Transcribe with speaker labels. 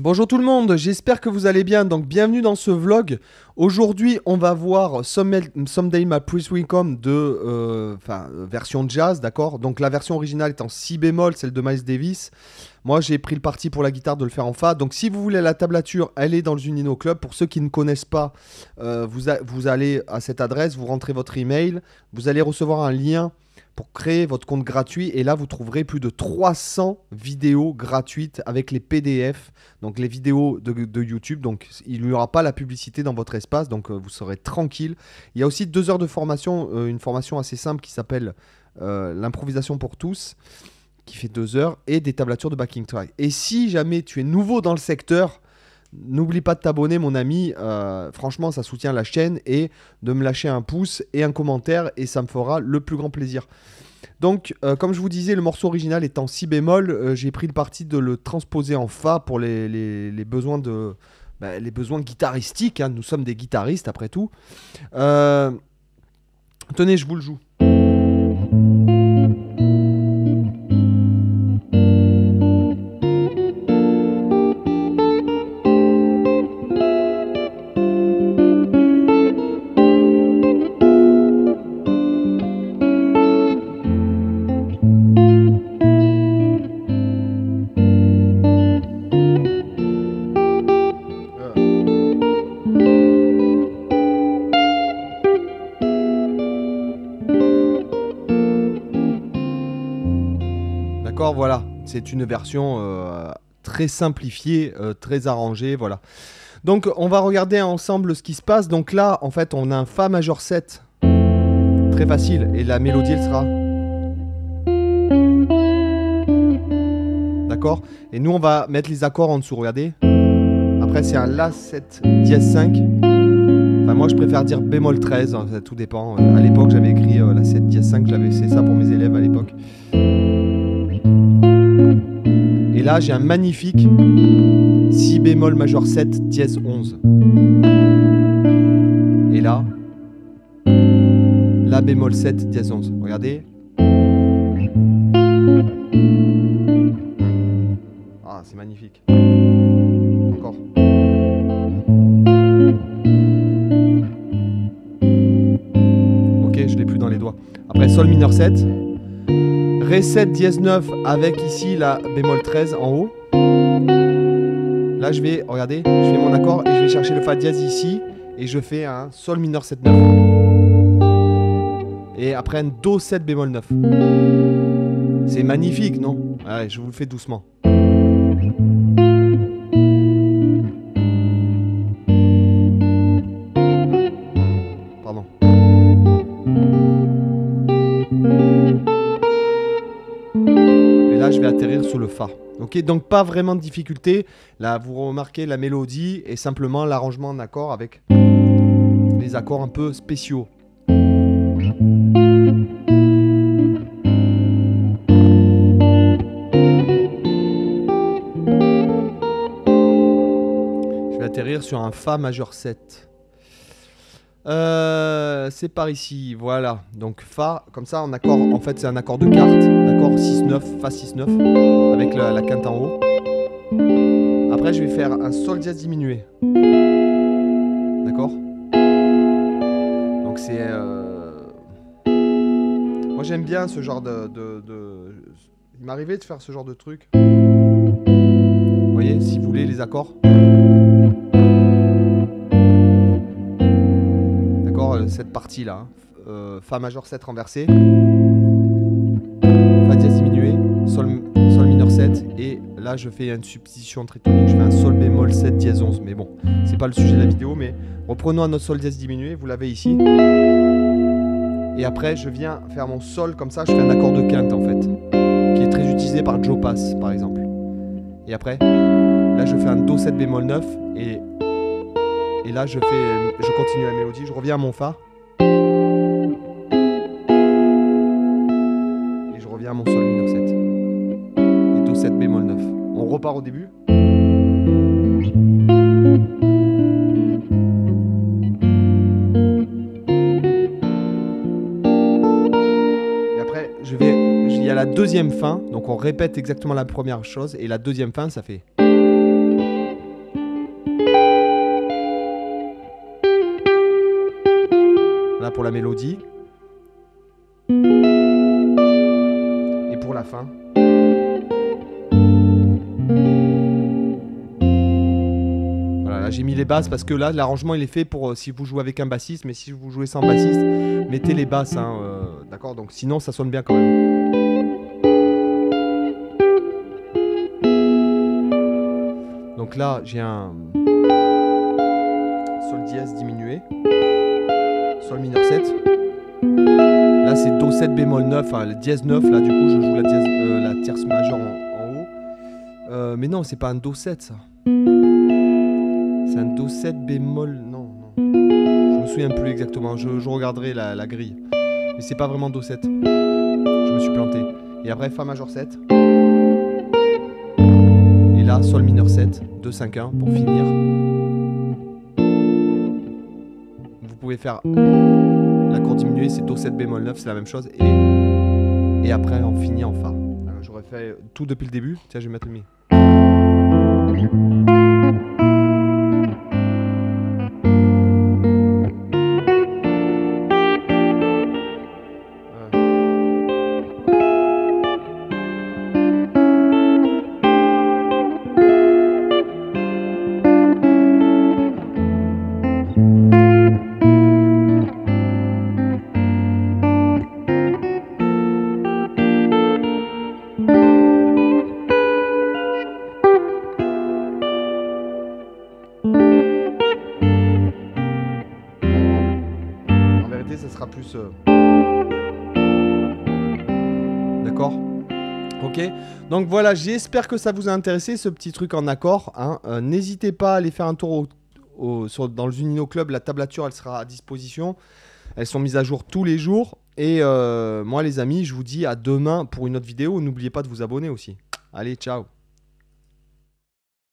Speaker 1: Bonjour tout le monde, j'espère que vous allez bien. Donc bienvenue dans ce vlog. Aujourd'hui, on va voir Someday, My Prince Wincom de euh, enfin, version jazz, d'accord? Donc la version originale est en si bémol, celle de Miles Davis. Moi, j'ai pris le parti pour la guitare de le faire en fa. Donc si vous voulez la tablature, elle est dans le Zunino Club. Pour ceux qui ne connaissent pas, euh, vous, vous allez à cette adresse, vous rentrez votre email, vous allez recevoir un lien pour créer votre compte gratuit. Et là, vous trouverez plus de 300 vidéos gratuites avec les PDF, donc les vidéos de, YouTube. Donc, il n'y aura pas la publicité dans votre espace, donc euh, vous serez tranquille. Il y a aussi deux heures de formation, euh, une formation assez simple qui s'appelle euh, l'improvisation pour tous qui fait deux heures et des tablatures de backing track. Et si jamais tu es nouveau dans le secteur, N'oublie pas de t'abonner, mon ami. Euh, franchement, ça soutient la chaîne et de me lâcher un pouce et un commentaire et ça me fera le plus grand plaisir. Donc, euh, comme je vous disais, le morceau original est en si bémol. Euh, j'ai pris le parti de le transposer en fa pour les, besoins de bah, les besoins guitaristiques. Hein. Nous sommes des guitaristes après tout. tenez, je vous le joue. Voilà. C'est une version euh, très simplifiée, euh, très arrangée, voilà. Donc on va regarder ensemble ce qui se passe. Donc là, en fait, on a un Fa majeur 7. Très facile. Et la mélodie, elle sera... D'accord? Et nous, on va mettre les accords en dessous, regardez. Après, c'est un La 7 dièse 5. Enfin, moi, je préfère dire bémol 13, hein, ça tout dépend. À l'époque, j'avais écrit euh, la 7 dièse 5, j'avais fait ça pour mes élèves à l'époque. Là, j'ai un magnifique Si bémol majeur 7 dièse 11. Et là, La bémol 7 dièse 11. Regardez. Ah, c'est magnifique. Encore. Ok, je l'ai plus dans les doigts. Après, Sol mineur 7. Ré 7 dièse 9 avec ici la bémol 13 en haut. Là je vais, regardez, je fais mon accord et je vais chercher le Fa dièse ici et je fais un Sol mineur 7 9. Et après un Do 7 bémol 9. C'est magnifique, non? Allez, je vous le fais doucement. Je vais atterrir sur le Fa. Donc pas vraiment de difficulté. Là, vous remarquez la mélodie et simplement l'arrangement en accord avec les accords un peu spéciaux. Je vais atterrir sur un Fa majeur 7. Euh, c'est par ici, voilà. Donc Fa, comme ça, en accord, en fait, c'est un accord de carte, d'accord 6-9, Fa 6-9, avec la, quinte en haut. Après, je vais faire un Sol dièse diminué. D'accord? Donc c'est... Euh, moi, j'aime bien ce genre de... de... Il m'arrivait de faire ce genre de truc. Vous voyez, si vous voulez les accords. Cette partie-là. Hein. Euh, Fa majeur 7 renversé. Fa dièse diminué. Sol, sol mineur 7. Et là, je fais une substitution très tonique. Je fais un Sol bémol 7 dièse 11. Mais bon, c'est pas le sujet de la vidéo. Mais reprenons un autre Sol dièse diminué. Vous l'avez ici. Et après, je viens faire mon Sol comme ça. Je fais un accord de quinte en fait. Qui est très utilisé par Joe Pass par exemple. Et après, là, je fais un Do 7 bémol 9. Et et là, je fais, je continue la mélodie, je reviens à mon Fa. Et je reviens à mon Sol mineur 7. Et Do 7 bémol 9. On repart au début. Et après, je vais, il y a la deuxième fin, donc on répète exactement la première chose, et la deuxième fin, ça fait. Pour la mélodie. Et pour la fin. Voilà, là j'ai mis les basses parce que là l'arrangement il est fait pour euh, si vous jouez avec un bassiste, mais si vous jouez sans bassiste, mettez les basses, hein, euh, d'accord? Donc sinon ça sonne bien quand même. Donc là j'ai un Sol dièse diminué, Sol mineur 7. Là c'est Do 7 bémol 9, enfin le dièse 9, là du coup je joue la, dièse, euh, la tierce majeure en, haut. Euh, mais non, c'est pas un Do 7 ça. C'est un Do 7 bémol, non, non. Je me souviens plus exactement, je, regarderai la, la, grille. Mais c'est pas vraiment Do 7. Je me suis planté. Et après Fa majeur 7. Et là, Sol mineur 7, 2, 5, 1 pour finir. Pouvez faire l'accord diminué, c'est Do 7 bémol 9, c'est la même chose. Et, et après, on finit en Fa. J'aurais fait tout depuis le début. Tiens, je vais mettre le mi. Plus... Euh... D'accord? Ok Donc voilà, j'espère que ça vous a intéressé, ce petit truc en accord. Hein. Euh, N'hésitez pas à aller faire un tour au, sur, dans le Zunino Club. La tablature, elle sera à disposition. Elles sont mises à jour tous les jours. Et euh, moi, les amis, je vous dis à demain pour une autre vidéo. N'oubliez pas de vous abonner aussi. Allez, ciao